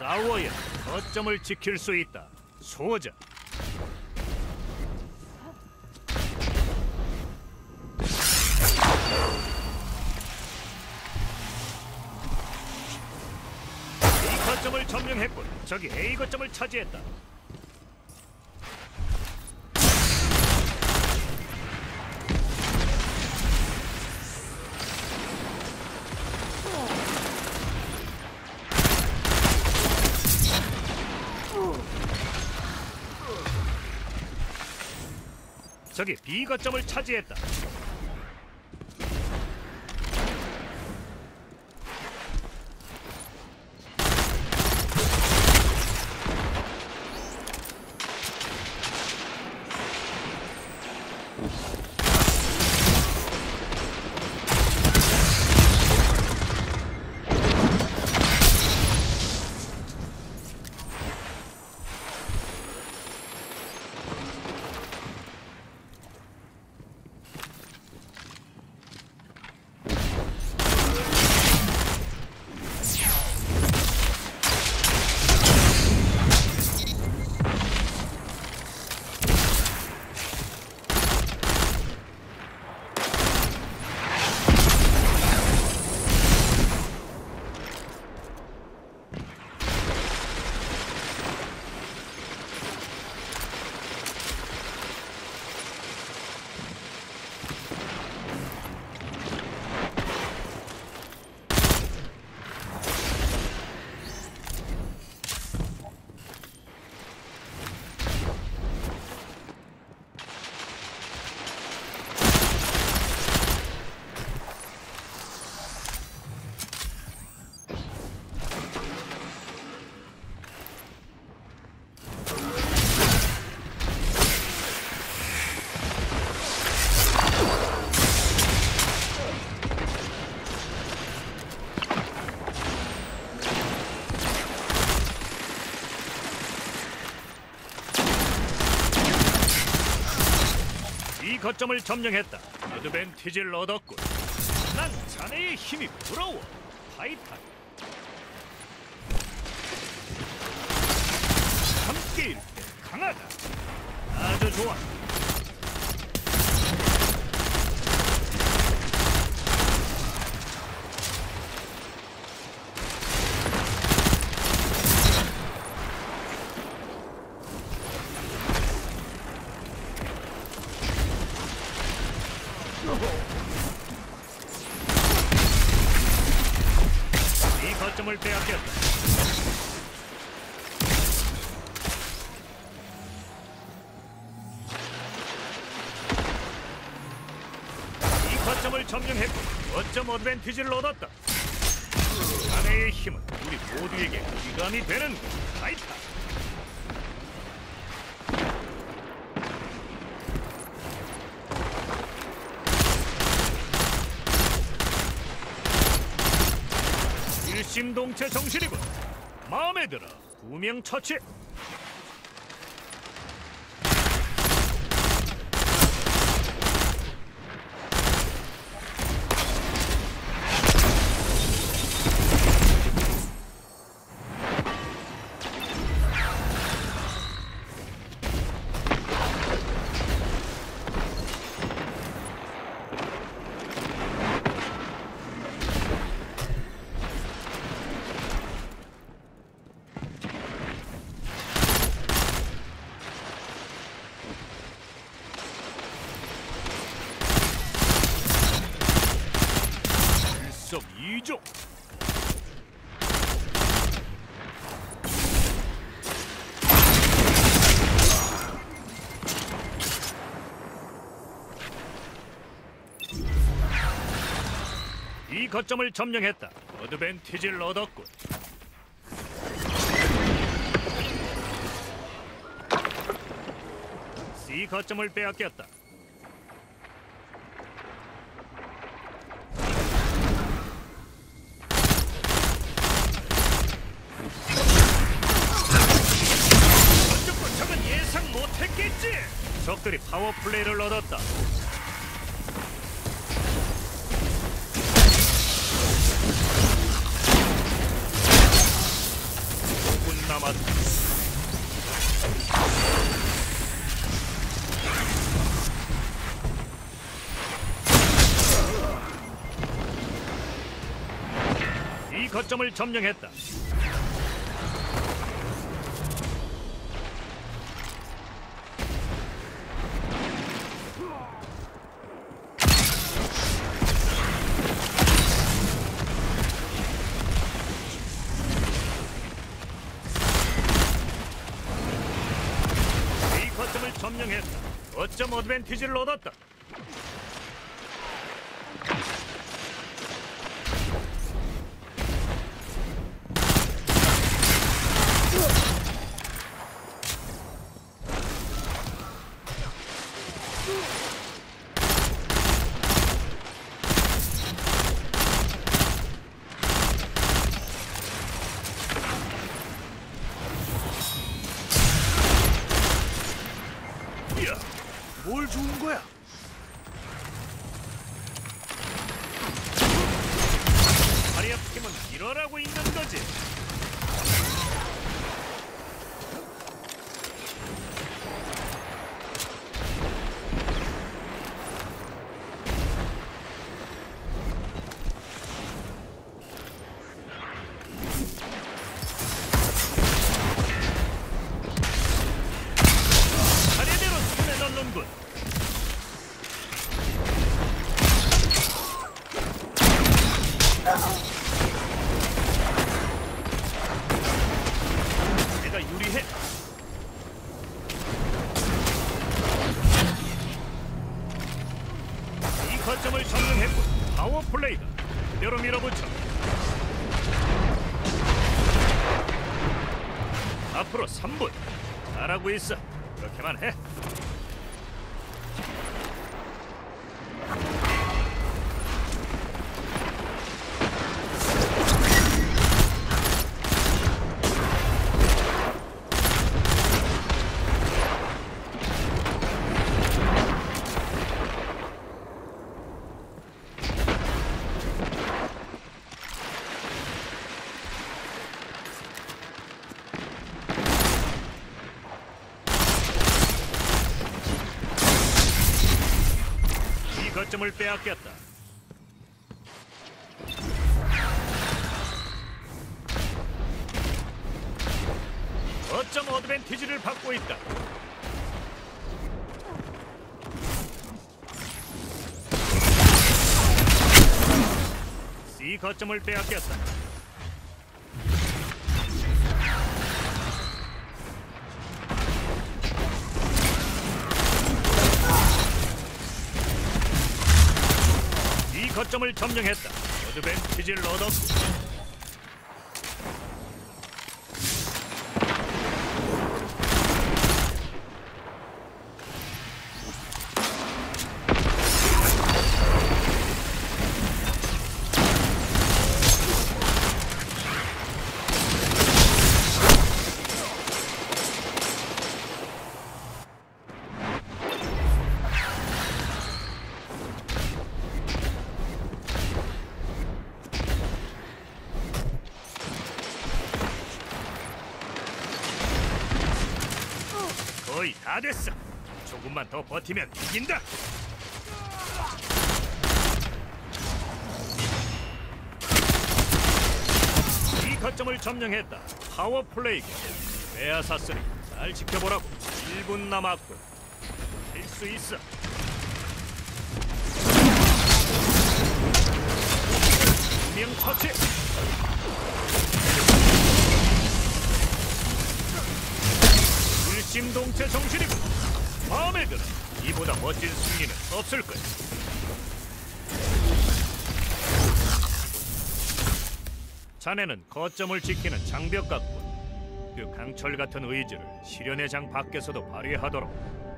싸워야 거점을 지킬 수 있다. 소자. B 거점을 점령했군. 저기 A 거점을 차지했다. 저기 B 거점을 차지했다. 거점을 점령했다. 어드밴티지를 얻었군. 난 자네의 힘이 부러워. 타이탄. 함께 일 때 강하다. 아주 좋아. 이 거점을 빼앗겼다. 이 거점을 점령했고 거점 어드밴티지를 얻었다. 자네의 힘은 우리 모두에게 기감이 되는 타이탄. 일심동체 정신이군. 마음에 들어. 두명 처치. 일석이조. 이 거점을 점령했다. 어드밴티지를 얻었군. C 거점을 빼앗겼다. 적들이 파워 플레이를 얻었다. 남았다. 이 거점을 점령했다. 거점 어드밴티지를 얻었다. 거점을 점령했군. 파워 플레이다. 그대로 밀어붙여. 앞으로 3분. 잘하고 있어. 그렇게만 해. 이 거점을 빼앗겼다. 거점 어드밴티지를 받고 있다. C 거점을 빼앗겼다. 거점을 점령했다. 어드밴티지를 얻었 거의 다 됐어. 조금만 더 버티면 이긴다. 이 거점을 점령했다. 파워 플레이. 베아사스니 잘 지켜보라고. 1분 남았군. 할 수 있어. 명 처치. 일심동체 정신이고 마음에 들어 이보다 멋진 승리는 없을 거야. 자네는 거점을 지키는 장벽 같군 그 강철 같은 의지를 실현의 장 밖에서도 발휘하도록